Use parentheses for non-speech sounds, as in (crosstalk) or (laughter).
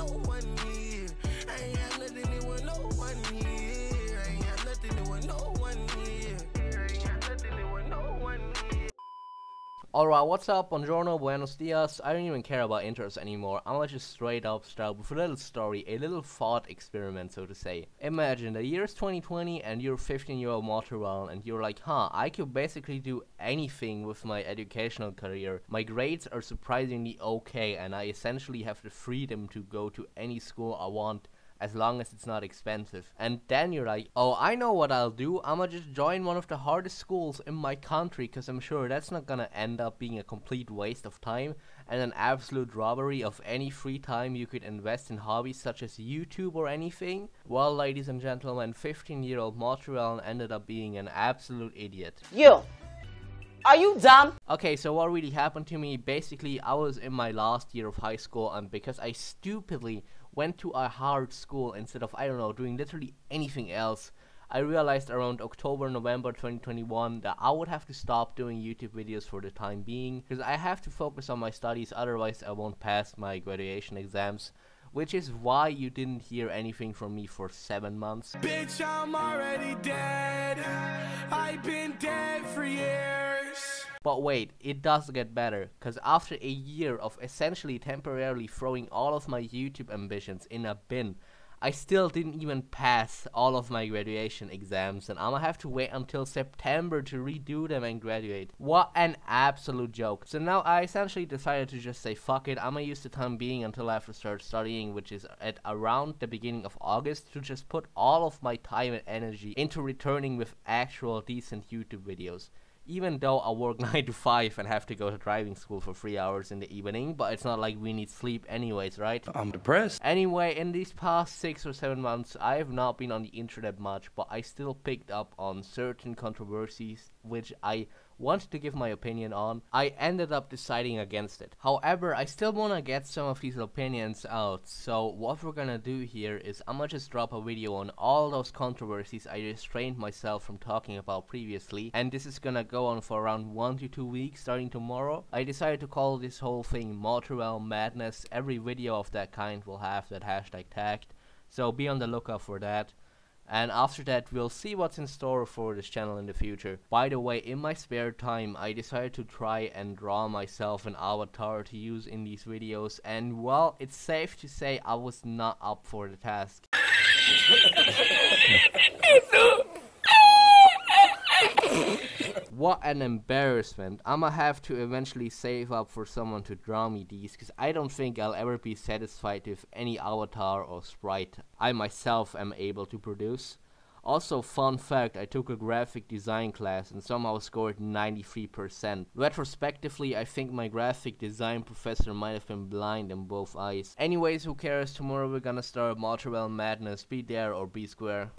no one Alright, what's up? Buongiorno, buenos dias. I don't even care about intros anymore. I'm gonna just straight up start with a little story, a little thought experiment, so to say. Imagine the year is 2020 and you're 15 year old Materwelon and you're like, huh, I could basically do anything with my educational career. My grades are surprisingly okay and I essentially have the freedom to go to any school I want as long as it's not expensive. And then you're like, oh, I know what I'll do. I'ma just join one of the hardest schools in my country because I'm sure that's not gonna end up being a complete waste of time and an absolute robbery of any free time you could invest in hobbies such as YouTube or anything. Well, ladies and gentlemen, 15 year old Materwelon ended up being an absolute idiot. You. Are you dumb? Okay, so what really happened to me? Basically, I was in my last year of high school, and because I stupidly went to a hard school instead of, I don't know, doing literally anything else, I realized around October, November 2021 that I would have to stop doing YouTube videos for the time being, because I have to focus on my studies, otherwise, I won't pass my graduation exams. Which is why you didn't hear anything from me for seven months. Bitch, I'm already dead. I've been dead for years. But wait, it does get better, cause after a year of essentially temporarily throwing all of my YouTube ambitions in a bin, I still didn't even pass all of my graduation exams and I'ma have to wait until September to redo them and graduate. What an absolute joke. So now I essentially decided to just say fuck it, I'ma use the time being until I have to start studying which is at around the beginning of August to just put all of my time and energy into returning with actual decent YouTube videos even though I work (laughs) 9 to 5 and have to go to driving school for 3 hours in the evening, but it's not like we need sleep anyways, right? I'm depressed. Anyway, in these past 6 or 7 months, I have not been on the internet much, but I still picked up on certain controversies which I wanted to give my opinion on, I ended up deciding against it. However, I still wanna get some of these opinions out, so what we're gonna do here is I'ma just drop a video on all those controversies I restrained myself from talking about previously, and this is gonna go on for around 1 to 2 weeks starting tomorrow. I decided to call this whole thing Materwelon Madness, every video of that kind will have that hashtag tagged, so be on the lookout for that and after that we'll see what's in store for this channel in the future. By the way, in my spare time I decided to try and draw myself an avatar to use in these videos and well, it's safe to say I was not up for the task. (laughs) (laughs) what an embarrassment. I'ma have to eventually save up for someone to draw me these, because I don't think I'll ever be satisfied with any avatar or sprite I myself am able to produce. Also, fun fact, I took a graphic design class and somehow scored 93%. Retrospectively, I think my graphic design professor might have been blind in both eyes. Anyways, who cares, tomorrow we're gonna start Materwelon Madness, be there or be square.